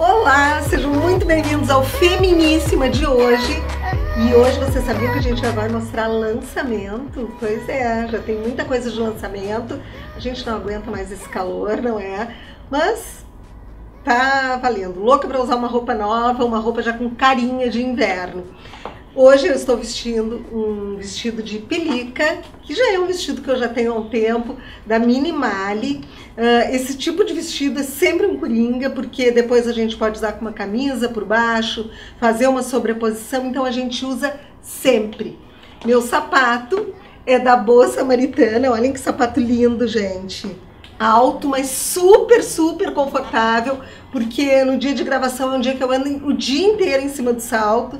Olá, sejam muito bem-vindos ao Feminíssima de hoje. E hoje você sabia que a gente já vai mostrar lançamento? Pois é, já tem muita coisa de lançamento. A gente não aguenta mais esse calor, não é? Mas tá valendo. Louca para usar uma roupa nova, uma roupa já com carinha de inverno. Hoje eu estou vestindo um vestido de pelica, que já é um vestido que eu já tenho há um tempo, da Minimali. Uh, esse tipo de vestido é sempre um coringa, porque depois a gente pode usar com uma camisa por baixo, fazer uma sobreposição, então a gente usa sempre. Meu sapato é da Boa Samaritana, olhem que sapato lindo, gente. Alto, mas super, super confortável, porque no dia de gravação é um dia que eu ando o dia inteiro em cima do salto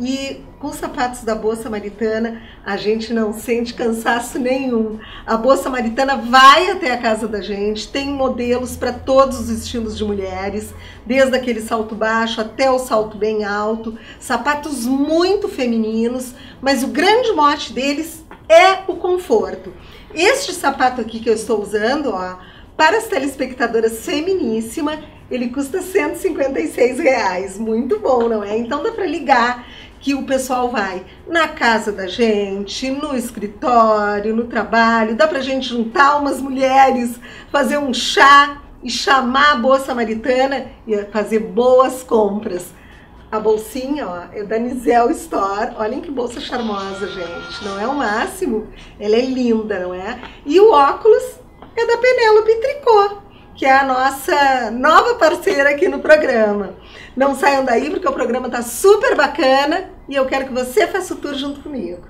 e com os sapatos da Boa Samaritana, a gente não sente cansaço nenhum. A Boa Samaritana vai até a casa da gente, tem modelos para todos os estilos de mulheres, desde aquele salto baixo até o salto bem alto, sapatos muito femininos, mas o grande mote deles é o conforto. Este sapato aqui que eu estou usando, ó, para as telespectadoras feminíssima, ele custa 156 reais. Muito bom, não é? Então dá para ligar que o pessoal vai na casa da gente, no escritório, no trabalho, dá pra gente juntar umas mulheres, fazer um chá e chamar a boa samaritana e fazer boas compras. A bolsinha, ó, é da Nizel Store. Olhem que bolsa charmosa, gente. Não é o máximo? Ela é linda, não é? E o óculos é da que é a nossa nova parceira aqui no programa. Não saiam daí porque o programa está super bacana e eu quero que você faça o tour junto comigo.